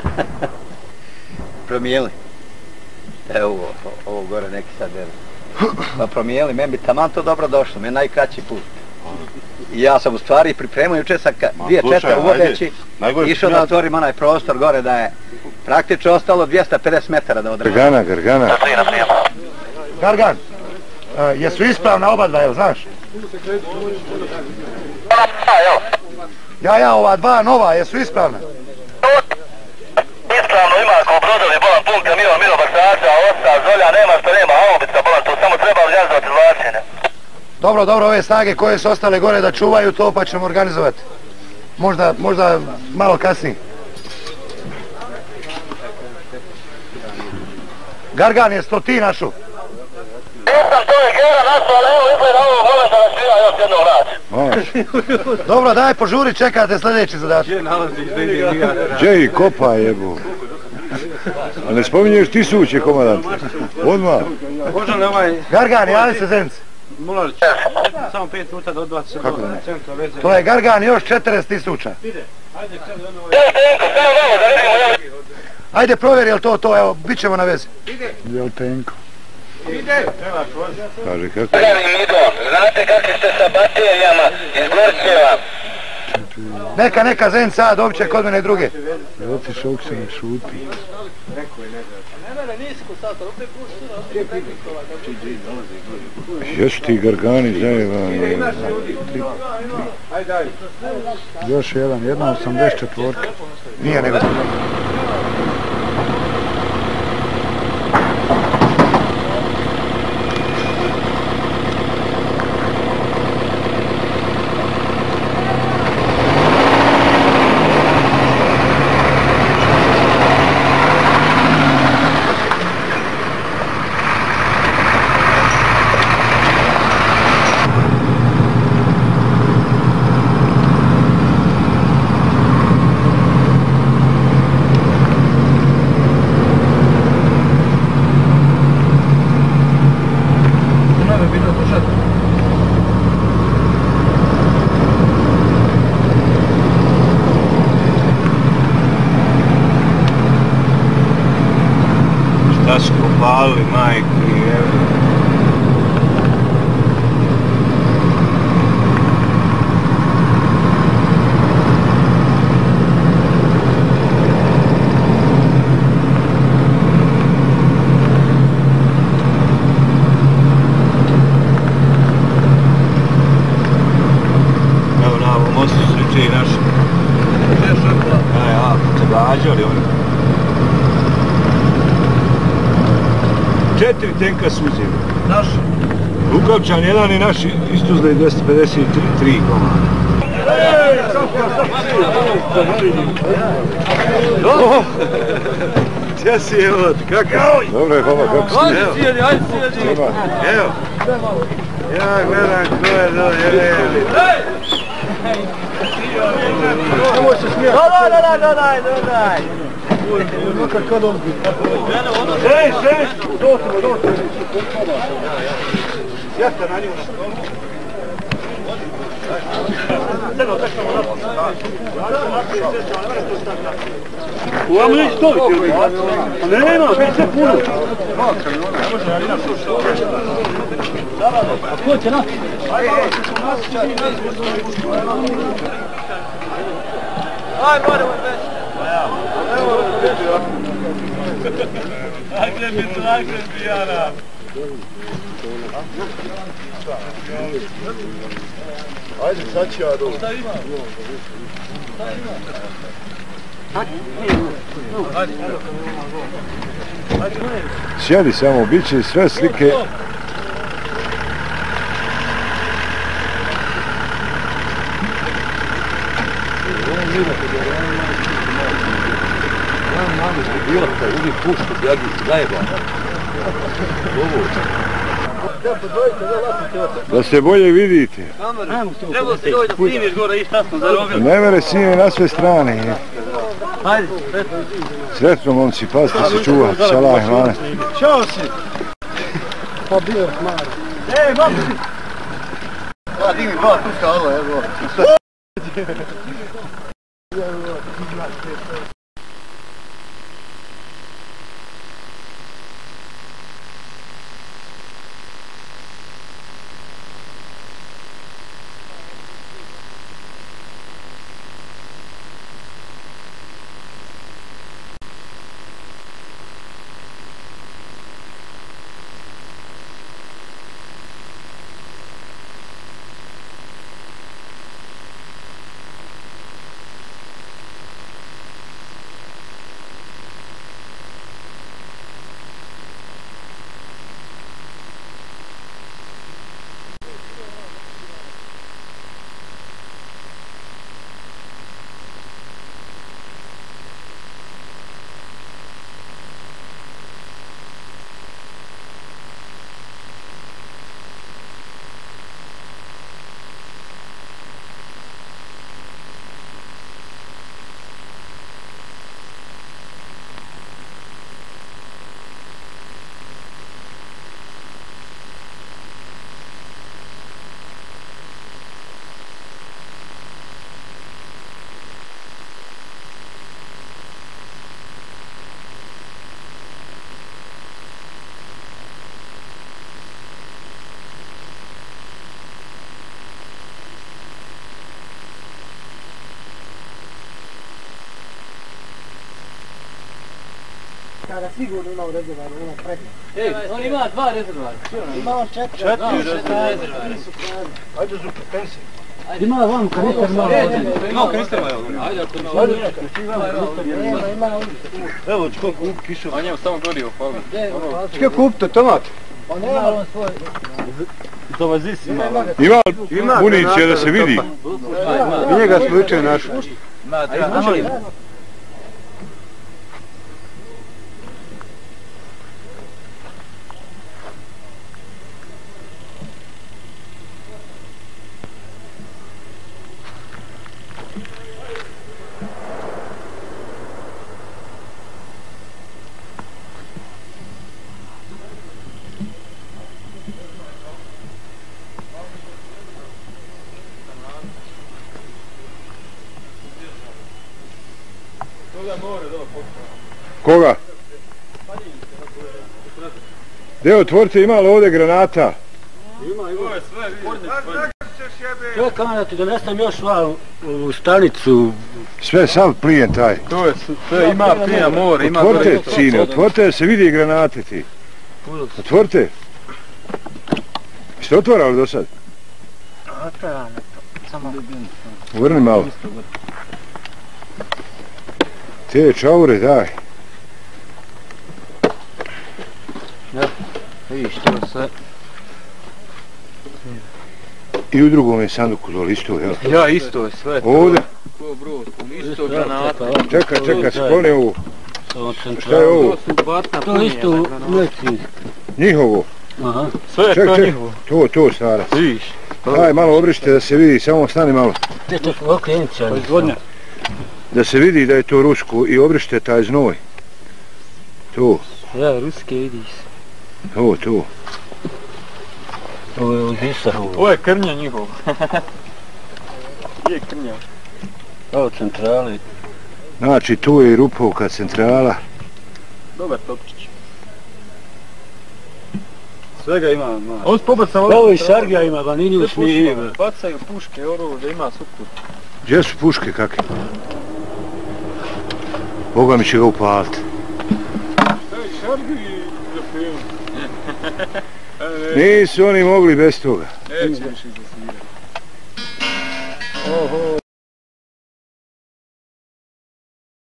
promijeli. Evo ovo, ovo gore neki sad veli. Pa promijeli, meni bi taman to dobro došlo, meni najkraći put. I ja sam u stvari pripremio juče sa ka, Ma, dvije čete uvodeći, išao da ja- otvorim onaj prostor gore da je praktično ostalo 250 metara da održam. Gargana, Gargana. Gargan, uh, jesu ispravna oba dva, jel znaš? Ja, ja, ova dva nova, jesu ispravna? Dobro, dobro, ove snage koje su ostale gore da čuvaju to pa ćemo organizovati. Možda, možda malo kasnije. Gargan je sto ti našu. Nisam čovjek jedan našao, ali evo izgleda ovog momenta da svira još jednog naći. Dobro, daj požuri, čekate sljedeći zadatak. Džej, kopa jebu. A ne spominješ ti suće, komadant? Odmah. Ovaj Gargan, javi se Zenci. Mulalić, samo pet minuta da odbaci se do centra veze. To je Gargan još 40 tisuća. Jel Ajde provjeri jel to to, evo, bit ćemo na vezi. Jel tenko? Kaže kako? Midon, znate kakvi ste sa baterijama iz Gorčeva. Neka, neka Zenci, a dobit će kod mene druge. Otišao se ne šuti. Još ti gargani zajebani. Još jedan, jedna 84. Nije nego. Šta su kopali, majku i evo. Su sliče i naši. Aj, a, se gađali oni. Četiri tenka su uzeli. Naši. Lukavčan jedan i naši istuzli 253 komada. Gdje si evo, kako? Dobro je, hvala, kako si? Ajde sjedi, ajde sjedi. Evo. Ja gledam ko je dolje, evo. Nemoj se smijati. Dodaj, dodaj, dodaj, dodaj. Ej, ej, doćemo, doćemo. Sjeste na nju. Uvamo neći to, a ne nema, već sve puno. A ko će nas? Ajde, biti lakše pijana. Ajde, sad ću ja doći. Sjedi samo, bit će sve slike. Da se bolje vidite. Treba se doći da snimiš gore i šta smo zarobili. Ne mere sine na sve strane. Hajde, Sretno momci, pazite se čuva. Salah, mane. Ćao si. Pa bio mali. Ej, momci. Pa digni dva kuska, ovo, evo. Yeah, look, he's not pissed Kada sigurno ima u rezervaru, ono preko. Ej, on ima dva rezervara. Ima on četiri. Četiri rezervara. Ajde zupe, pensi. Ima vam kanister malo. Ima kanister malo. Ajde, ako ima Ajde, ima on. Evo, čko kup kišu. A njemu samo gorivo fali. Čekaj kupite tomat. Pa nema on svoj. To zis ima. Ima, ima municija da se vidi. I njega smo jučer našli. Ma, treba, molim. Koga? Deo, otvorite imalo ovdje granata. Čekaj da ti donesem još ovu stanicu. Sve sav plijen taj. To je, to je, ima prija more, ima Otvorite, sine, otvorite da se vidi granate ti. Otvorite. Jeste otvarali do sad? Otvaram. Samo. Uvrni malo. Te čaure, daj. Vidiš to sve. I u drugom je sanduku dole isto, jel? Ja isto je sve. Ovdje. Ko bro, isto granata. Čekaj, čekaj, skloni. Ovo Šta je ovo? To su je isto u mleci. Njihovo. Aha. Sve je to njihovo. To, to, stara. Vidiš. Daj, malo obrište da se vidi, samo stani malo. Te to okrenut će. Proizvodnja. Da se vidi da je to rusko i obrište taj znoj. To, Ja, ruske vidiš. To, to. Ovo je od Visahovu. Ovo je krnja njihovo. je krnja. Ovo centrali. Znači, tu je i Rupovka centrala. Dobar topčić. Svega ima, ma. On pobaca Ovo i Sargija ima, vanilju smije. Bacaju puške, oružje, ima sukur. Gdje su puške kakve? Boga mi će ga upaliti. Ej, šargi za film. Nisu oni mogli bez toga. Neće više da svira. Oho.